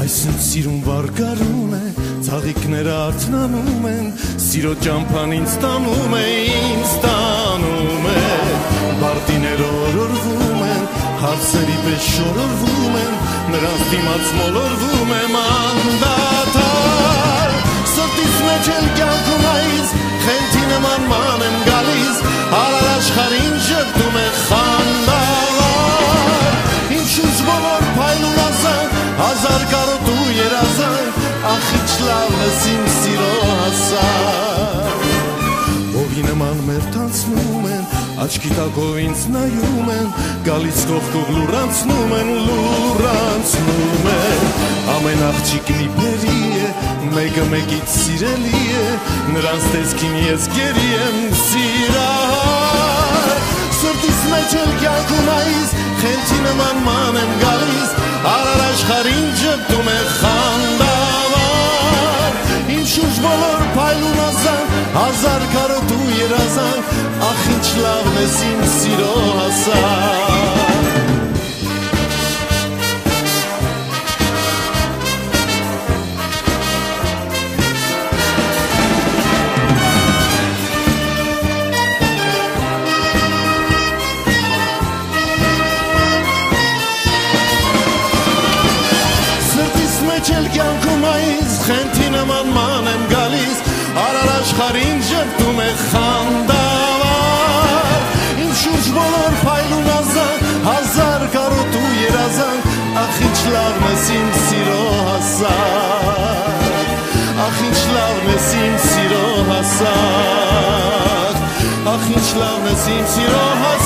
Ես ինձ սիրուն վարգարում է, ծաղիկները արթնանում են, սիրո ճամփան ինձ տանում է, ինձ տանում է, բարտիները օրորվում են, հարցերի պես շորորվում են, նրանց դիմաց մոլորվում եմ անդադար, սրտից մեջ էլ կյանքում այզ, խենթի նման ման եմ գալիս, հարար աշխարին ժպտում է խանդավար, իմ շուրջը բոլոր փայլուն ազան, հազար կարոտու ես իմ սիրո հասար։ Ողի նման մեր տանցնում են, աչքի տակով ինձ նայում են, գալիս կողքով լուրանցնում են, լուրանցնում են, ամեն աղջիկն իբերի է, մեկը մեկից սիրելի է, նրանց տեսքին ես գերի եմ սիրահար, Հազար կարոտու երազան Ախ ինչ լավն ես իմ սիրո հասար մեջ էլ կյանքում այս խենթի նման ման եմ գալիս Արար աշխարին ժպտում է խանդավար Իմ շուրջ բոլոր փայլուն ազան Հազար կարոտու երազան Ախ ինչ լավն ես իմ սիրո հասար Ախ ինչ լավն ես իմ սիրո հասար Ախ ինչ լավն ես իմ սիրո հասար